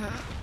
Uh-huh.